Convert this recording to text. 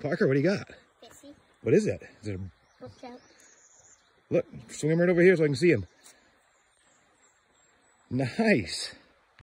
Parker, what do you got? Fishy. What is it? Is it a, look, swing him right over here so I can see him. Nice.